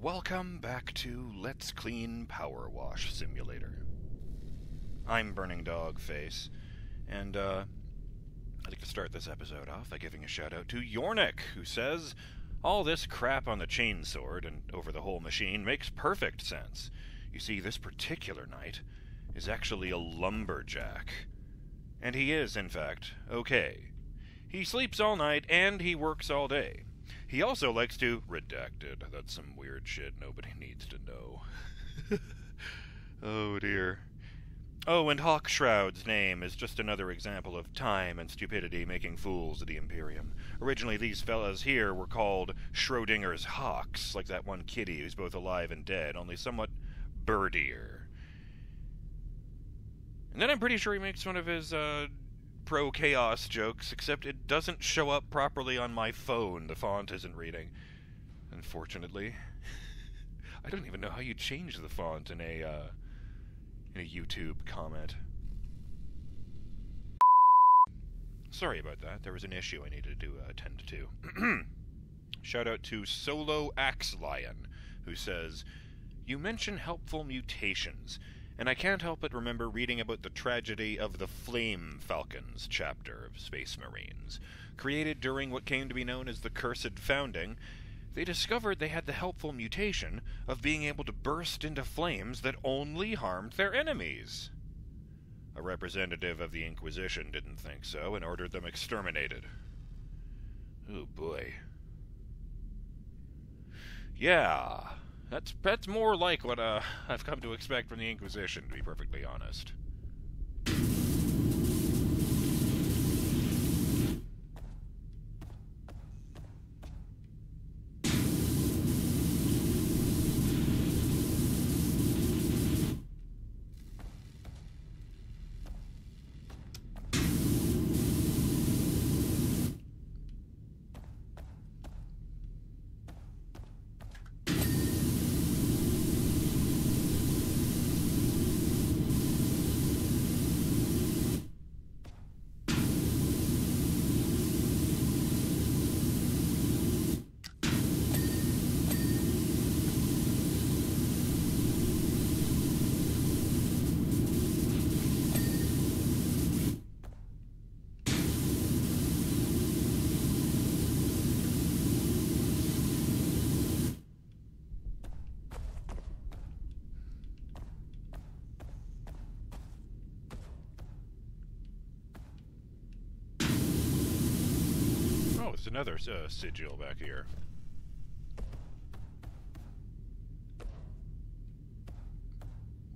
Welcome back to Let's Clean Power Wash Simulator. I'm Burning Dog Face, and uh, I'd like to start this episode off by giving a shout out to Yornik, who says, All this crap on the chainsword and over the whole machine makes perfect sense. You see, this particular knight is actually a lumberjack. And he is, in fact, okay. He sleeps all night and he works all day. He also likes to redacted. That's some weird shit nobody needs to know. oh dear. Oh, and Hawkshroud's name is just another example of time and stupidity making fools of the Imperium. Originally, these fellas here were called Schrodinger's Hawks, like that one kitty who's both alive and dead, only somewhat birdier. And then I'm pretty sure he makes one of his, uh, pro chaos jokes, except it doesn't show up properly on my phone. The font isn't reading. Unfortunately. I don't even know how you change the font in a, uh, in a YouTube comment. Sorry about that. There was an issue I needed to uh, attend to. Shout out to Solo Axe Lion, who says, You mention helpful mutations, and I can't help but remember reading about the tragedy of the Flame Falcons chapter of Space Marines. Created during what came to be known as the Cursed Founding, they discovered they had the helpful mutation of being able to burst into flames that only harmed their enemies. A representative of the Inquisition didn't think so and ordered them exterminated. Oh boy. Yeah, that's that's more like what uh, I've come to expect from the Inquisition, to be perfectly honest. Oh, it's another uh, sigil back here.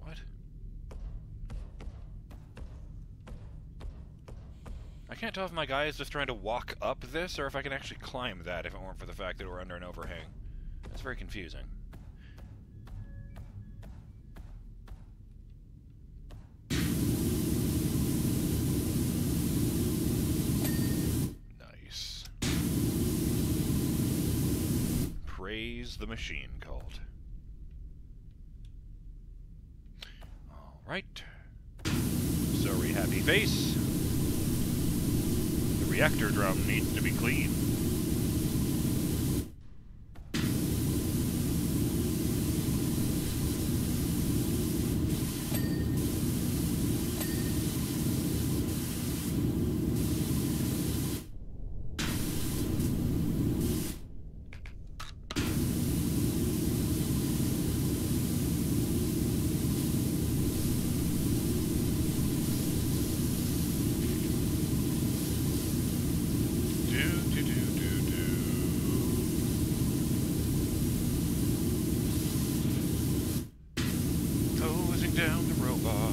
What? I can't tell if my guy is just trying to walk up this or if I can actually climb that if it weren't for the fact that we're under an overhang. That's very confusing. Praise the machine called? Alright. Sorry, happy face. The reactor drum needs to be cleaned. Down the robot.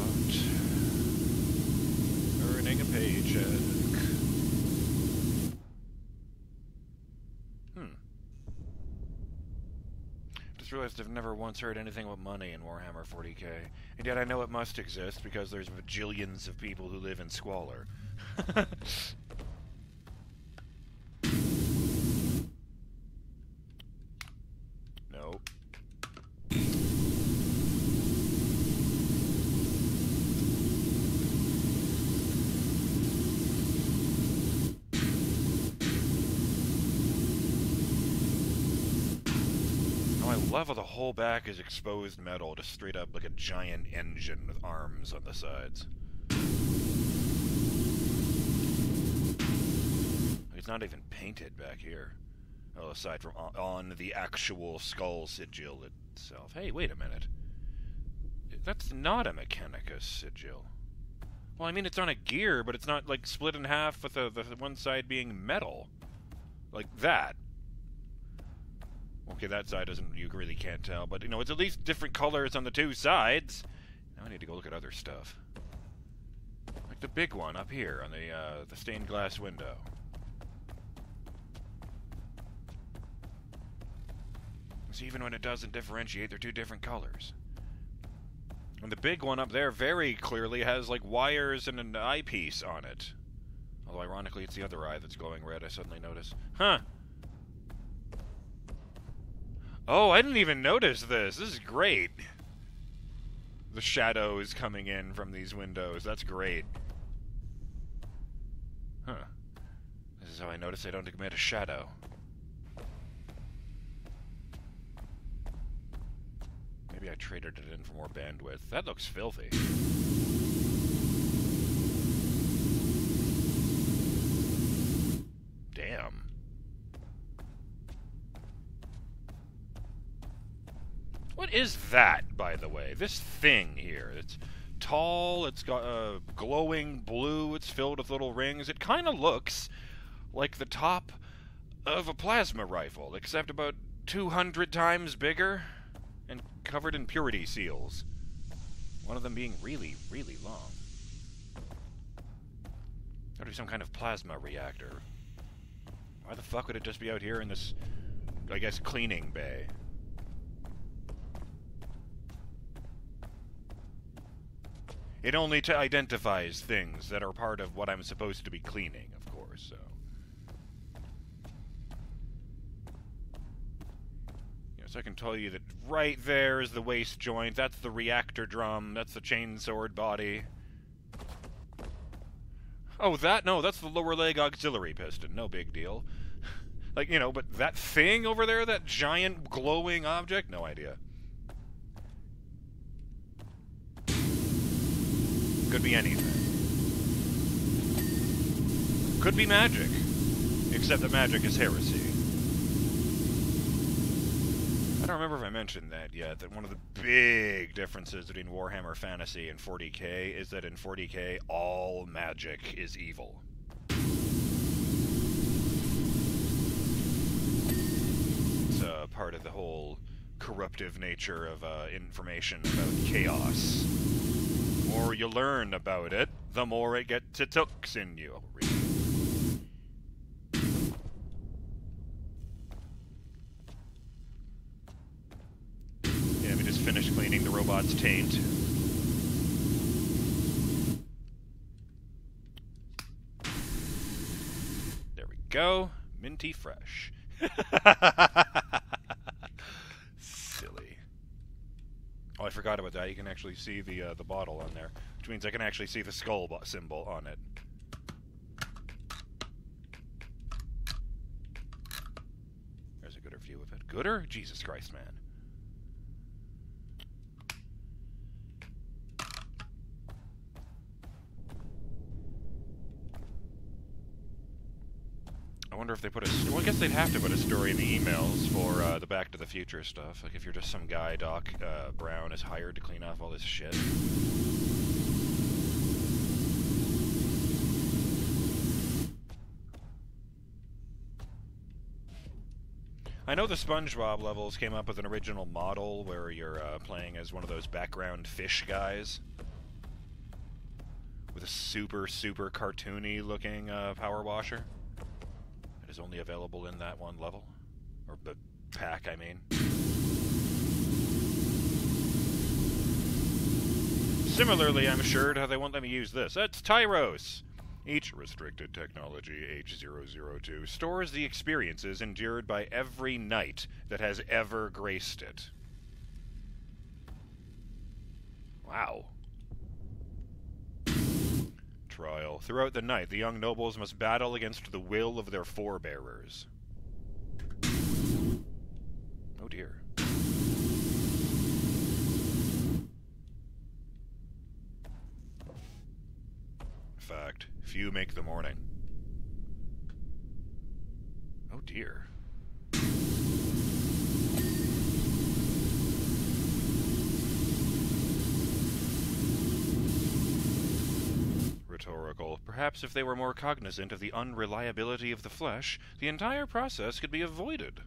Earning a paycheck. Hmm. Just realized I've never once heard anything about money in Warhammer 40k. And yet I know it must exist because there's bajillions of people who live in squalor. no. Oh, I love how the whole back is exposed metal, just straight up like a giant engine with arms on the sides. It's not even painted back here. Well, aside from on, on the actual skull sigil itself. Hey, wait a minute. That's not a Mechanicus sigil. Well, I mean, it's on a gear, but it's not, like, split in half with the, the one side being metal. Like that. Okay, that side doesn't, you really can't tell, but, you know, it's at least different colors on the two sides. Now I need to go look at other stuff. Like the big one up here on the, uh, the stained glass window. So even when it doesn't differentiate, they're two different colors. And the big one up there very clearly has, like, wires and an eyepiece on it. Although, ironically, it's the other eye that's glowing red, I suddenly notice. Huh! Oh, I didn't even notice this. This is great. The shadow is coming in from these windows. That's great. Huh. This is how I notice I don't commit a shadow. Maybe I traded it in for more bandwidth. That looks filthy. Damn. What is that, by the way? This thing here. It's tall, it's got a uh, glowing blue, it's filled with little rings. It kind of looks like the top of a plasma rifle, except about 200 times bigger and covered in purity seals. One of them being really, really long. That would be some kind of plasma reactor. Why the fuck would it just be out here in this, I guess, cleaning bay? It only identifies things that are part of what I'm supposed to be cleaning, of course, so... Yes, I can tell you that right there is the waist joint, that's the reactor drum, that's the chainsword body. Oh, that? No, that's the lower leg auxiliary piston, no big deal. like, you know, but that thing over there, that giant glowing object? No idea. Could be anything. Could be magic. Except that magic is heresy. I don't remember if I mentioned that yet, that one of the big differences between Warhammer Fantasy and 40k is that in 40k, all magic is evil. It's uh, part of the whole corruptive nature of uh, information about chaos more you learn about it, the more it gets its hooks in you. Yeah, we just finished cleaning the robot's taint. There we go. Minty fresh. Oh, I forgot about that. You can actually see the uh, the bottle on there, which means I can actually see the skull symbol on it. There's a gooder view of it. Gooder? Jesus Christ, man. Wonder if they put a. Well, I guess they'd have to put a story in the emails for uh, the Back to the Future stuff. Like if you're just some guy, Doc uh, Brown is hired to clean off all this shit. I know the SpongeBob levels came up with an original model where you're uh, playing as one of those background fish guys with a super, super cartoony looking uh, power washer is only available in that one level. Or the pack, I mean. Similarly, I'm assured how they won't let me use this. That's Tyros! Each restricted technology, H002, stores the experiences endured by every knight that has ever graced it. Wow trial. Throughout the night, the young nobles must battle against the will of their forebearers. Oh dear. Fact few make the morning. Oh dear. Rhetorical. Perhaps if they were more cognizant of the unreliability of the flesh, the entire process could be avoided.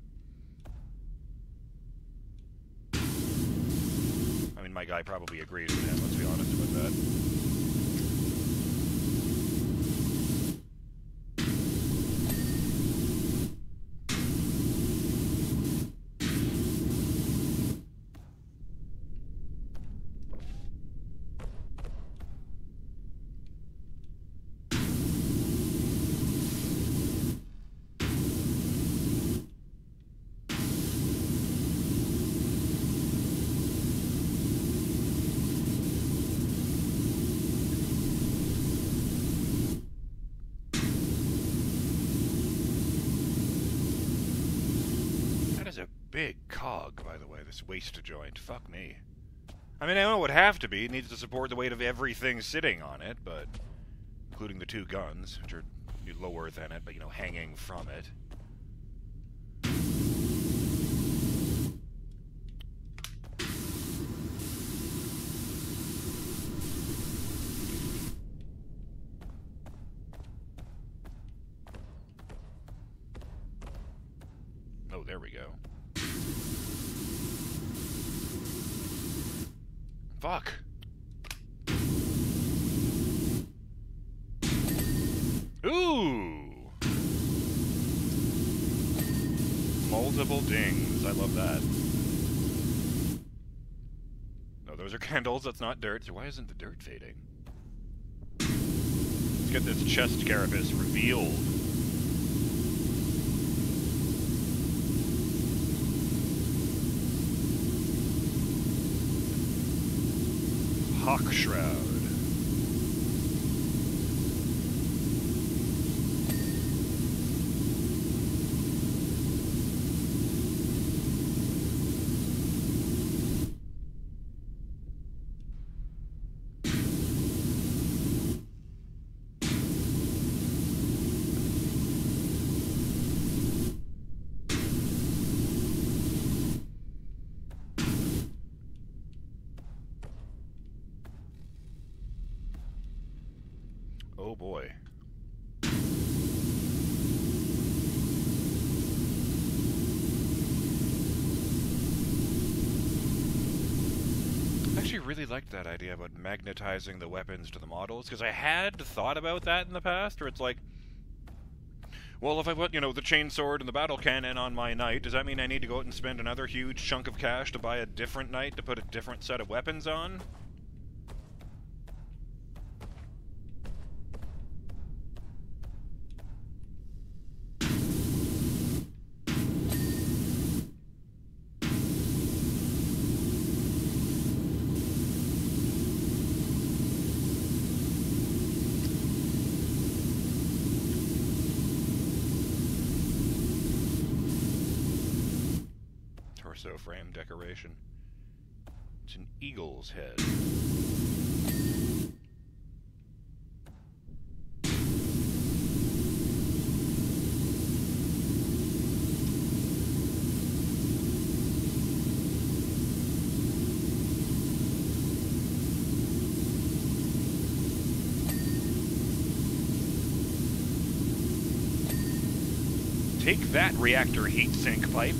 I mean, my guy probably agrees with him, let's be honest about that. That is a big cog, by the way, this waist joint. Fuck me. I mean, I know it would have to be. It needs to support the weight of everything sitting on it, but including the two guns, which are lower than it, but, you know, hanging from it. Oh, there we go. Fuck. Ooh! Multiple dings. I love that. No, those are candles. That's not dirt. So why isn't the dirt fading? Let's get this chest carapace revealed. Hawkshroud. Oh boy. I actually really liked that idea about magnetizing the weapons to the models, because I had thought about that in the past, where it's like, well, if I put, you know, the chainsword and the battle cannon on my knight, does that mean I need to go out and spend another huge chunk of cash to buy a different knight to put a different set of weapons on? Torso frame decoration. It's an eagle's head. Take that reactor heat sink pipe.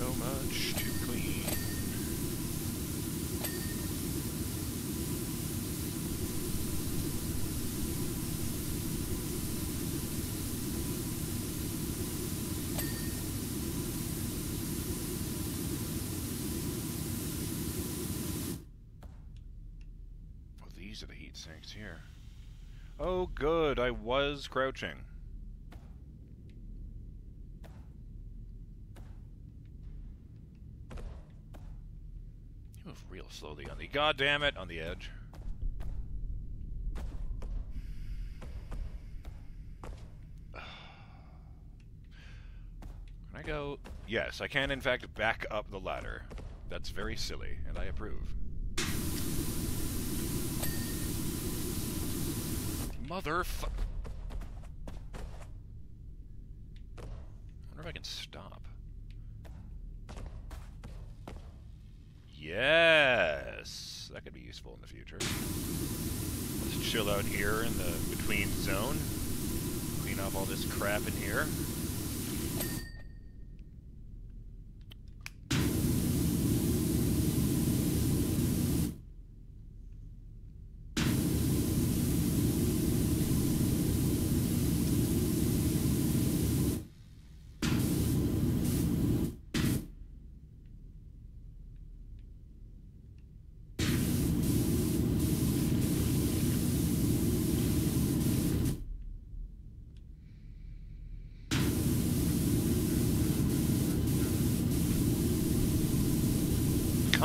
So much to clean. Oh, these are the heat sinks here. Oh, good, I was crouching. You move real slowly on the... God damn it, on the edge. Can I go... Yes, I can in fact back up the ladder. That's very silly, and I approve. Motherf... wonder if I can stop. Yes! That could be useful in the future. Let's chill out here in the between zone. Clean off all this crap in here.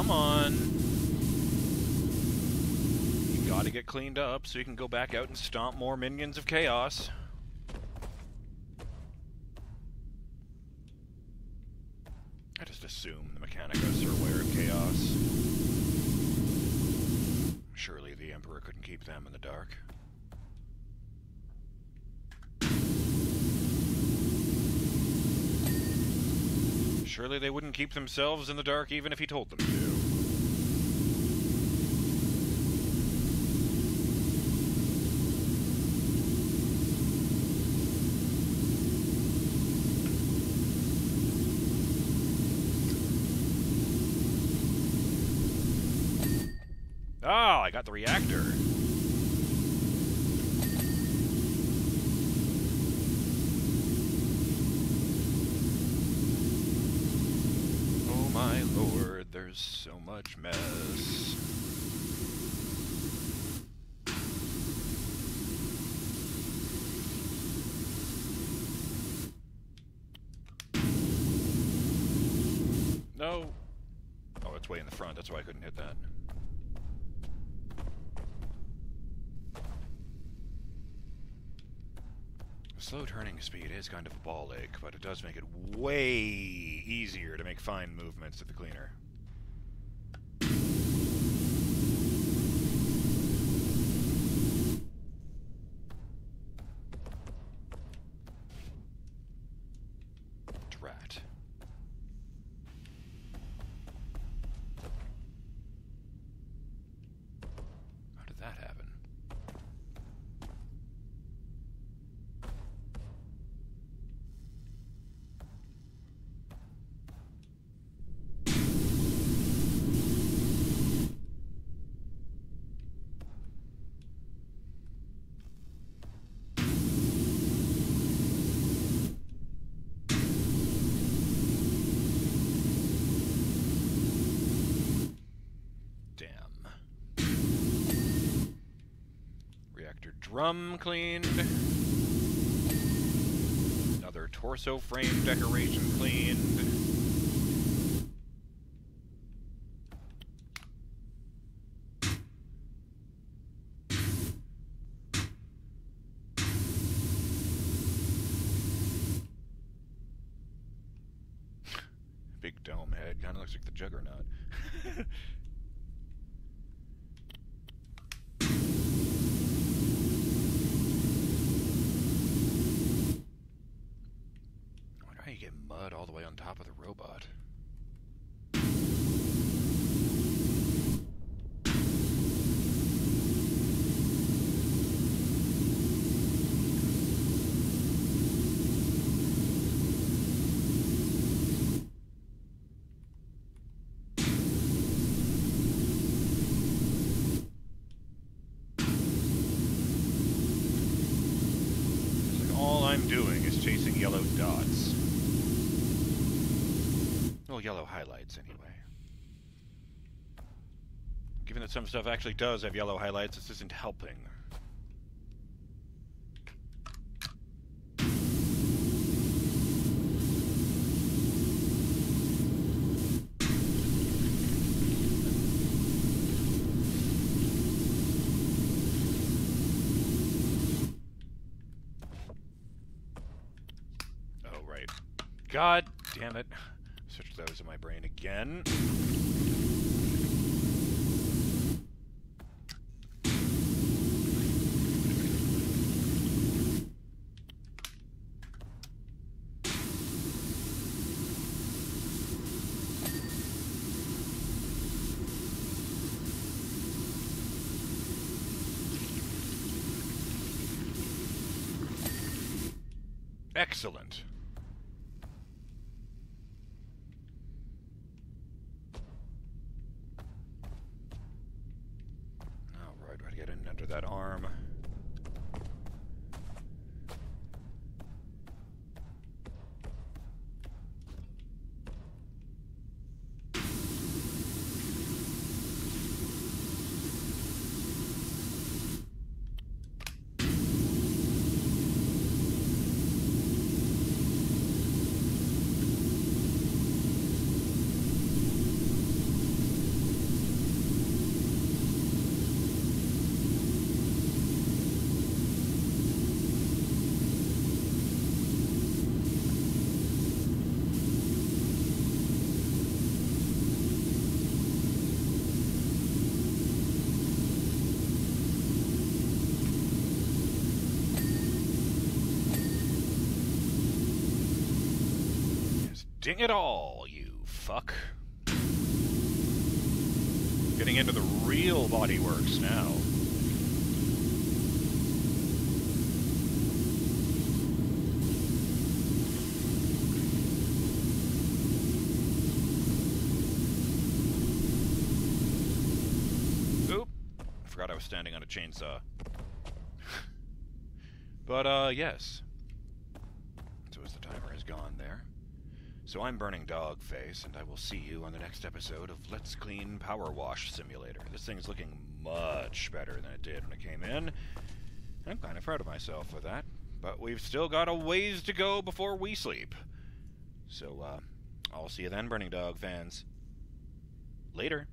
Come on. You gotta get cleaned up so you can go back out and stomp more minions of chaos. I just assume the Mechanicus are aware of chaos. Surely the Emperor couldn't keep them in the dark. Surely they wouldn't keep themselves in the dark even if he told them to. Oh, I got the reactor. Oh my lord, there's so much mess. No. Oh, it's way in the front, that's why I couldn't hit that. Slow turning speed is kind of a ball ache, but it does make it way easier to make fine movements to the cleaner. Drat. How did that happen? Damn. Reactor drum cleaned. Another torso frame decoration cleaned. Big dome head, kind of looks like the Juggernaut. I wonder how you get mud all the way on top of the robot. Yellow highlights, anyway. Given that some stuff actually does have yellow highlights, this isn't helping. Oh, God damn it. Switch those in my brain again. Excellent. Alright, gotta get in under that arm. Yes, ding it all, you fuck. Getting into the real body works now. Oop. I forgot I was standing on a chainsaw. but, uh, yes. So as the timer has gone there. So I'm Burning Dog Face, and I will see you on the next episode of Let's Clean Power Wash Simulator. This thing's looking much better than it did when it came in. I'm kind of proud of myself for that. But we've still got a ways to go before we sleep. So, uh, I'll see you then, Burning Dog fans. Later.